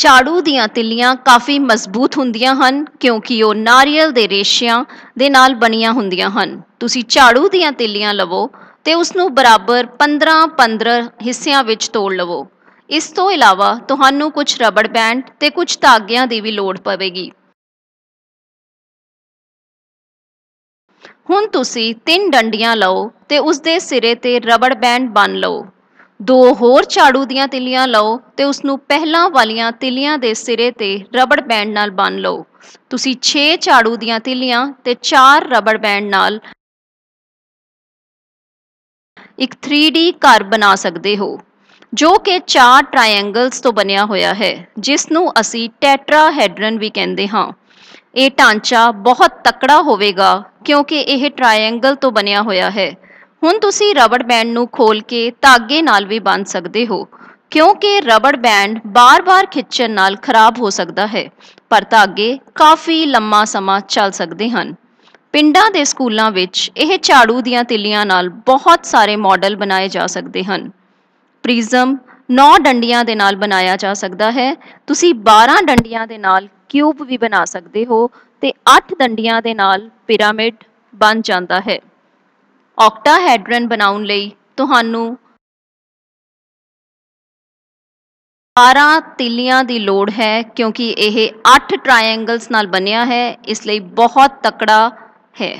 ਝਾੜੂ ਦੀਆਂ ਤਿੱਲੀਆਂ ਕਾਫੀ ਮਜ਼ਬੂਤ ਹੁੰਦੀਆਂ ਹਨ, ਕਿਉਂਕਿ ਉਹ ਨਾਰੀਅਲ ਦੇ ਰੇਸ਼ਿਆਂ ਦੇ ਨਾਲ ਬਣੀਆਂ ਹੁੰਦੀਆਂ ਹਨ। ਤੁਸੀਂ ਝਾੜੂ ਦੀਆਂ ਤਿੱਲੀਆਂ ਲਵੋ ਤੇ ਉਸ ਨੂੰ ਬਰਾਬਰ 15-15 ਹਿੱਸਿਆਂ ਵਿੱਚ ਤੋੜ ਲਵੋ। ਇਸ ਤੋਂ ਇਲਾਵਾ ਤੁਹਾਨੂੰ ਕੁਝ ਰਬੜ ਬੈਂਡ ਤੇ ਕੁਝ ਧਾਗਿਆਂ ਦੀ ਵੀ ਲੋੜ ਪਵੇਗੀ। ਹੁਣ ਤੁਸੀਂ ਤਿੰਨ ਡੰਡੀਆਂ ਲਓ ਤੇ ਉਸ ਦੇ ਸਿਰੇ ਤੇ ਰਬੜ ਬੈਂਡ ਬੰਨ ਲਓ। ਦੋ ਹੋਰ ਝਾੜੂ ਦੀਆਂ ਤਿੱਲੀਆਂ ਲਓ ਤੇ ਉਸ ਨੂੰ ਪਹਿਲਾਂ ਵਾਲੀਆਂ ਤਿੱਲੀਆਂ ਦੇ ਸਿਰੇ ਤੇ ਰਬੜ ਬੈਂਡ ਨਾਲ ਬੰਨ ਲਓ। ਤੁਸੀਂ 6 ਝਾੜੂ ਦੀਆਂ ਤਿੱਲੀਆਂ ਤੇ 4 ਰਬੜ ਬੈਂਡ ਨਾਲ ਇੱਕ 3D ਘਰ ਬਣਾ ਸਕਦੇ ਹੋ, ਜੋ ਕਿ ਚਾਰ ਟ੍ਰਾਇੰਗਲਸ ਤੋਂ ਬਣਿਆ ਹੋਇਆ ਹੈ ਜਿਸ ਨੂੰ ਅਸੀਂ ਟੈਟਰਾਹੈਡਰਨ ਵੀ ਕਹਿੰਦੇ ਹਾਂ। ਇਹ ਢਾਂਚਾ ਬਹੁਤ ਤਕੜਾ ਹੋਵੇਗਾ ਕਿਉਂਕਿ ਇਹ ਟ੍ਰਾਇੰਗਲ ਤੋਂ ਬਣਿਆ ਹੋਇਆ ਹੈ। ਹੁਣ ਤੁਸੀਂ ਰਬੜ ਬੈਂਡ ਨੂੰ ਖੋਲ ਕੇ ਧਾਗੇ ਨਾਲ ਵੀ ਬੰਨ ਸਕਦੇ ਹੋ, ਕਿਉਂਕਿ ਰਬੜ ਬੈਂਡ ਬਾਰ-ਬਾਰ ਖਿੱਚਣ ਨਾਲ ਖਰਾਬ ਹੋ ਸਕਦਾ ਹੈ, ਪਰ ਧਾਗੇ ਕਾਫੀ ਲੰਮਾ ਸਮਾਂ ਚੱਲ ਸਕਦੇ ਹਨ। ਪਿੰਡਾਂ ਦੇ ਸਕੂਲਾਂ ਵਿੱਚ ਇਹ ਝਾੜੂ ਦੀਆਂ ਤਿੱਲੀਆਂ ਨਾਲ ਬਹੁਤ ਸਾਰੇ ਮਾਡਲ ਬਣਾਏ ਜਾ ਸਕਦੇ ਹਨ। ਪ੍ਰਿਜ਼ਮ 9 ਡੰਡੀਆਂ ਦੇ ਨਾਲ ਬਣਾਇਆ ਜਾ ਸਕਦਾ ਹੈ, ਤੁਸੀਂ 12 ਡੰਡੀਆਂ ਦੇ ਨਾਲ ਕਿਊਬ ਵੀ ਬਣਾ ਸਕਦੇ ਹੋ ਤੇ 8 ਡੰਡੀਆਂ ਦੇ ਨਾਲ ਪਿਰਾਮਿਡ ਬਣ ਜਾਂਦਾ ਹੈ। ਆਕਟਾਹੈਡਰਨ ਬਣਾਉਣ ਲਈ ਤੁਹਾਨੂੰ 12 ਤਿੱਲੀਆਂ ਦੀ ਲੋੜ ਹੈ, ਕਿਉਂਕਿ ਇਹ 8 ਟ੍ਰਾਇੰਗਲਸ ਨਾਲ ਬਣਿਆ ਹੈ, ਇਸ ਲਈ ਬਹੁਤ ਤਕੜਾ ਹੈ।